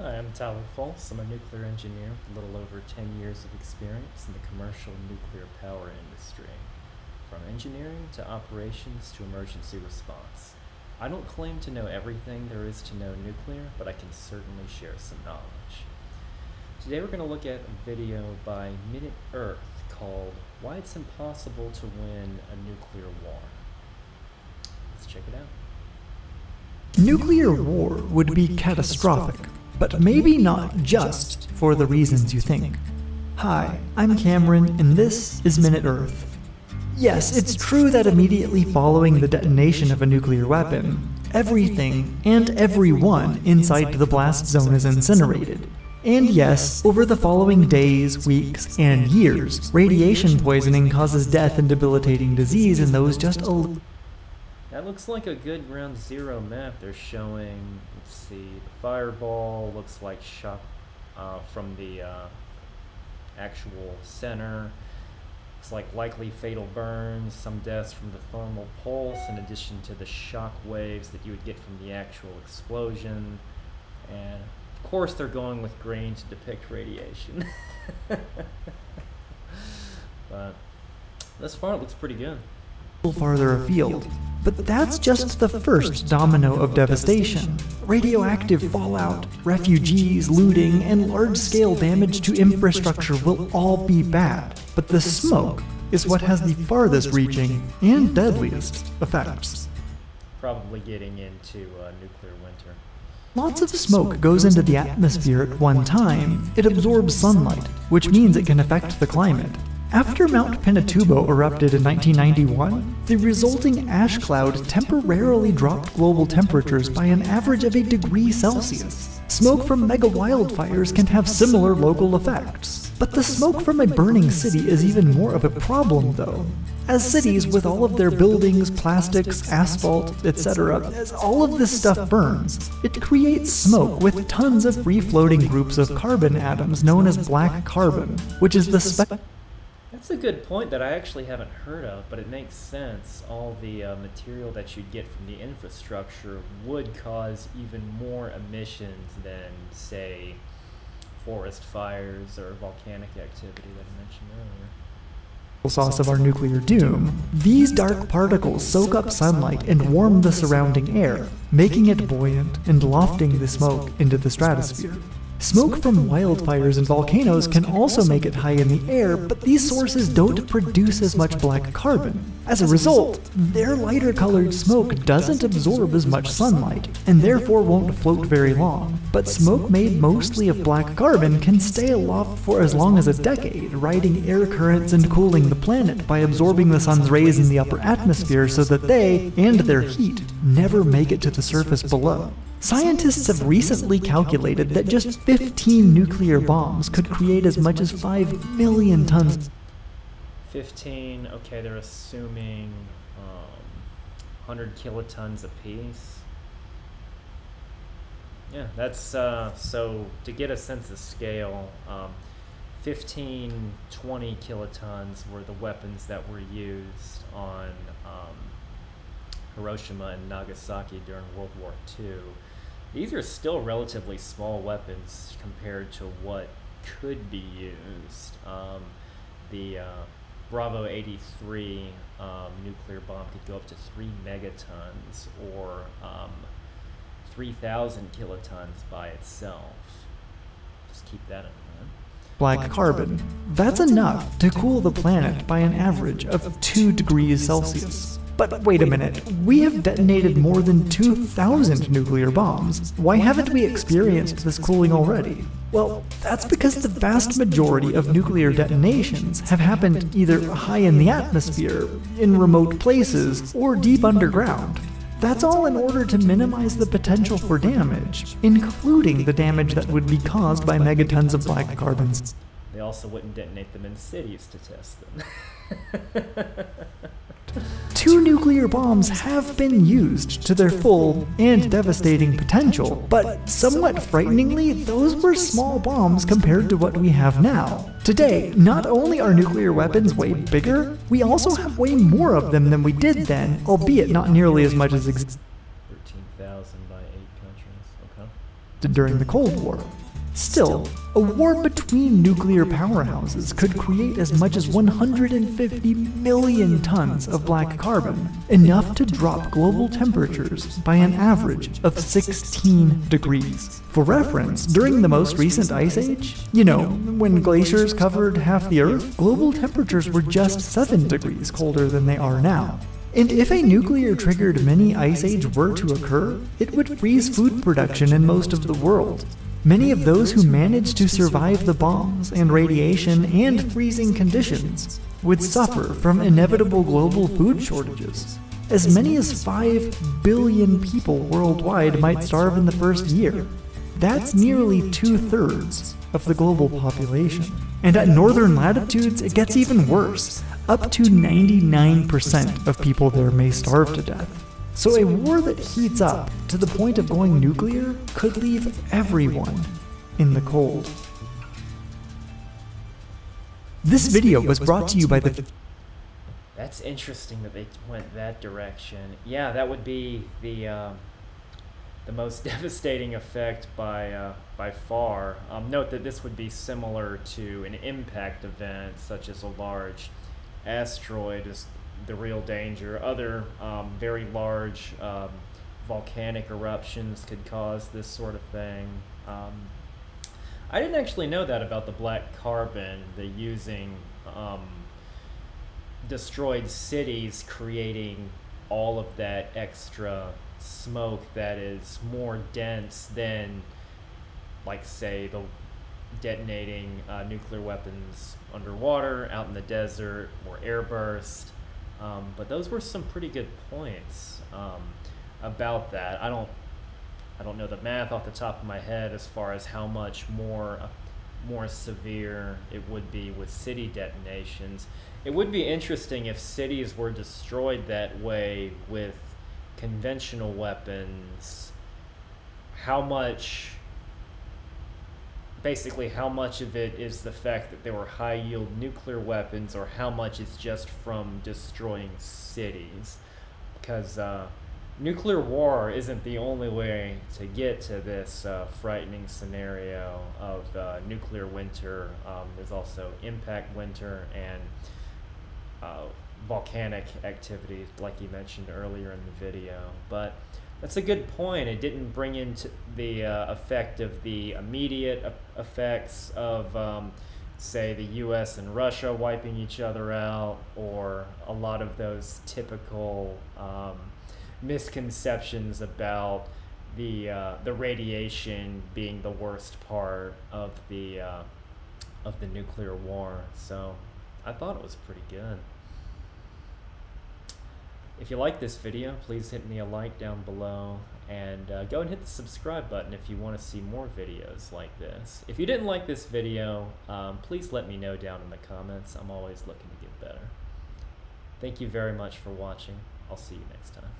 Hi, I'm Tyler Folse. I'm a nuclear engineer with a little over 10 years of experience in the commercial nuclear power industry. From engineering to operations to emergency response. I don't claim to know everything there is to know nuclear, but I can certainly share some knowledge. Today we're going to look at a video by Minute Earth called Why It's Impossible to Win a Nuclear War. Let's check it out. Nuclear war would be catastrophic, but maybe not just for the reasons you think. Hi, I'm Cameron, and this is Minute Earth. Yes, it's true that immediately following the detonation of a nuclear weapon, everything and everyone inside the blast zone is incinerated. And yes, over the following days, weeks, and years, radiation poisoning causes death and debilitating disease in those just a That looks like a good ground zero map they're showing. Let's see, the fireball looks like shot uh, from the uh, actual center. Looks like likely fatal burns, some deaths from the thermal pulse, in addition to the shock waves that you would get from the actual explosion. And of course, they're going with green to depict radiation. but thus far, it looks pretty good farther afield. But that's just the first domino of devastation. Radioactive fallout, refugees, looting, and large-scale damage to infrastructure will all be bad. But the smoke is what has the farthest reaching and deadliest effects. Probably getting into uh, nuclear winter. Lots of smoke goes into the atmosphere at one time. It absorbs sunlight, which means it can affect the climate. After Mount Pinatubo erupted in 1991, the resulting ash cloud temporarily dropped global temperatures by an average of a degree Celsius. Smoke from mega wildfires can have similar local effects. But the smoke from a burning city is even more of a problem, though. As cities, with all of their buildings, plastics, asphalt, etc., as all of this stuff burns, it creates smoke with tons of free floating groups of carbon atoms known as black carbon, which is the spec. That's a good point that I actually haven't heard of, but it makes sense. All the uh, material that you'd get from the infrastructure would cause even more emissions than, say, forest fires or volcanic activity that I mentioned earlier sauce of our nuclear doom, these dark particles soak up sunlight and warm the surrounding air, making it buoyant and lofting the smoke into the stratosphere. Smoke from wildfires and volcanoes can also make it high in the air, but these sources don't produce as much black carbon. As a result, their lighter colored smoke doesn't absorb as much sunlight, and therefore won't float very long. But smoke made mostly of black carbon can stay aloft for as long as a decade, riding air currents and cooling the planet by absorbing the sun's rays in the upper atmosphere so that they, and their heat, never make it to the surface below. Scientists have recently calculated that just 15 nuclear bombs could create as much as 5 million tons. 15, okay, they're assuming um, 100 kilotons apiece. Yeah, that's uh, so to get a sense of scale, um, 15, 20 kilotons were the weapons that were used on um, Hiroshima and Nagasaki during World War II. These are still relatively small weapons compared to what could be used. Um, the uh, Bravo 83 um, nuclear bomb could go up to 3 megatons or um, 3,000 kilotons by itself. Just keep that in mind. Black carbon. That's enough to cool the planet by an average of 2 degrees Celsius. But wait a minute, we have detonated more than 2,000 nuclear bombs. Why haven't we experienced this cooling already? Well, that's because the vast majority of nuclear detonations have happened either high in the atmosphere, in remote places, or deep underground. That's all in order to minimize the potential for damage, including the damage that would be caused by megatons of black carbons. They also wouldn't detonate them in cities to test them. Two nuclear bombs have been used to their full and devastating potential, but somewhat frighteningly, those were small bombs compared to what we have now. Today, not only are nuclear weapons way bigger, we also have way more of them than we did then, albeit not nearly as much as. 13,000 by 8 countries, okay. during the Cold War. Still, a war between nuclear powerhouses could create as much as 150 million tons of black carbon, enough to drop global temperatures by an average of 16 degrees. For reference, during the most recent ice age, you know, when glaciers covered half the Earth, global temperatures were just 7 degrees colder than they are now. And if a nuclear triggered mini ice age were to occur, it would freeze food production in most of the world, Many of those who managed to survive the bombs and radiation and freezing conditions would suffer from inevitable global food shortages. As many as 5 billion people worldwide might starve in the first year. That's nearly two thirds of the global population. And at northern latitudes, it gets even worse. Up to 99% of people there may starve to death. So a war that heats up to the point of going nuclear could leave everyone in the cold. This video was brought to you by the... That's interesting that they went that direction. Yeah, that would be the um, the most devastating effect by uh, by far. Um, note that this would be similar to an impact event, such as a large asteroid is the real danger. Other um, very large um, volcanic eruptions could cause this sort of thing. Um, I didn't actually know that about the black carbon, the using um, destroyed cities creating all of that extra smoke that is more dense than, like, say, the detonating uh, nuclear weapons underwater, out in the desert, or airburst. Um, but those were some pretty good points um, about that. I don't, I don't know the math off the top of my head as far as how much more, more severe it would be with city detonations. It would be interesting if cities were destroyed that way with conventional weapons. How much basically how much of it is the fact that there were high yield nuclear weapons or how much is just from destroying cities. Because uh, nuclear war isn't the only way to get to this uh, frightening scenario of uh, nuclear winter. Um, there's also impact winter and uh, volcanic activity like you mentioned earlier in the video. But that's a good point. It didn't bring into the uh, effect of the immediate effects of, um, say, the U.S. and Russia wiping each other out, or a lot of those typical um, misconceptions about the uh, the radiation being the worst part of the uh, of the nuclear war. So I thought it was pretty good. If you like this video, please hit me a like down below and uh, go and hit the subscribe button if you want to see more videos like this. If you didn't like this video, um, please let me know down in the comments. I'm always looking to get better. Thank you very much for watching. I'll see you next time.